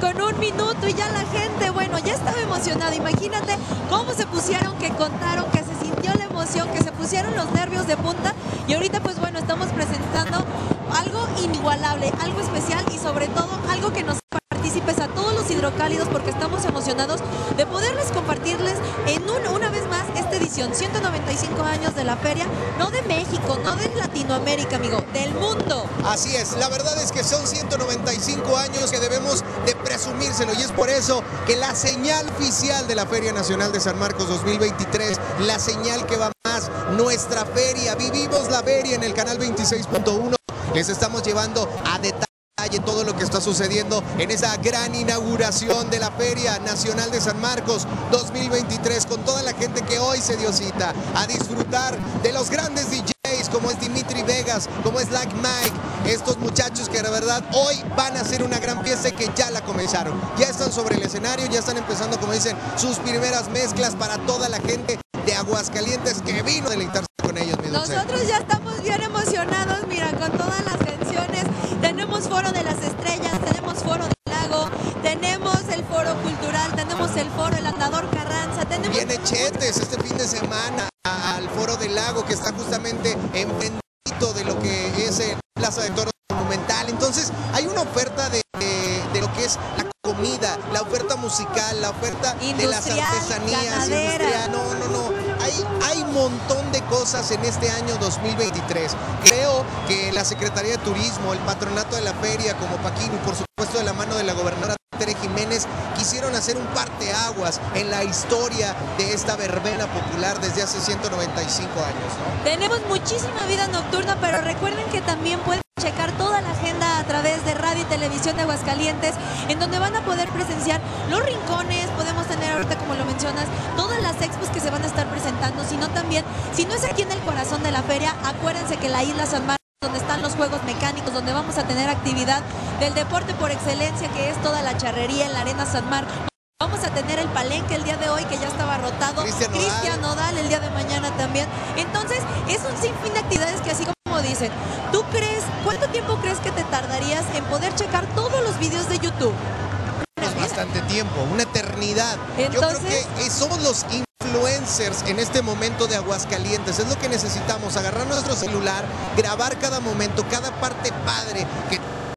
con un minuto y ya la gente, bueno, ya estaba emocionada. Imagínate cómo se pusieron, que contaron, que se sintió la emoción, que se pusieron los nervios de punta. Y ahorita, pues bueno, estamos presentando algo inigualable, algo especial y sobre todo algo que nos partícipes a todos los hidrocálidos porque estamos emocionados de poderles compartirles en una, vez más edición, 195 años de la feria, no de México, no de Latinoamérica, amigo, del mundo. Así es, la verdad es que son 195 años que debemos de presumírselo y es por eso que la señal oficial de la Feria Nacional de San Marcos 2023, la señal que va más, nuestra feria, vivimos la feria en el canal 26.1, les estamos llevando a detalle todo lo que está sucediendo en esa gran inauguración de la Feria Nacional de San Marcos 2023 con toda la gente que hoy se dio cita a disfrutar de los grandes DJs como es Dimitri Vegas, como es Like Mike, estos muchachos que la verdad hoy van a hacer una gran fiesta y que ya la comenzaron. Ya están sobre el escenario, ya están empezando, como dicen, sus primeras mezclas para toda la gente de Aguascalientes que vino a deleitarse con ellos. Mi Nosotros ya estamos bien emocionados, Foro de las Estrellas, tenemos Foro del Lago, tenemos el Foro Cultural, tenemos el Foro El Andador Carranza, tenemos... Viene Chetes este fin de semana al Foro del Lago que está justamente en bendito de lo que es el Plaza de Toros Monumental. Entonces hay una oferta de, de, de lo que es la musical, la oferta de las artesanías. Ganadera. No, no, no. Hay, hay un montón de cosas en este año 2023. Creo que la Secretaría de Turismo, el Patronato de la Feria, como Paquín por supuesto de la mano de la gobernadora Tere Jiménez, quisieron hacer un parteaguas en la historia de esta verbena popular desde hace 195 años. ¿no? Tenemos muchísima vida nocturna, pero recuerden que también pueden checar toda la agenda a través de radio y televisión de Aguascalientes, en donde van a poder presenciar los rincones, podemos tener ahorita como lo mencionas, todas las expos que se van a estar presentando, sino también, si no es aquí en el corazón de la feria, acuérdense que la isla San Marcos donde están los juegos mecánicos, donde vamos a tener actividad del deporte por excelencia, que es toda la charrería en la Arena San Marcos. Vamos a tener el palenque el día de hoy, que ya estaba rotado. Cristian Nodal. Cristian Nodal el día de mañana también. Entonces, es un sinfín de actividades que así como dicen, ¿tú crees, cuánto tiempo crees que te tardarías en poder checar todos los videos de YouTube? Bastante tiempo, una eternidad. Yo Entonces- creo que eh, somos los influencers en este momento de Aguascalientes. Es lo que necesitamos, agarrar nuestro celular, grabar cada momento, cada parte padre que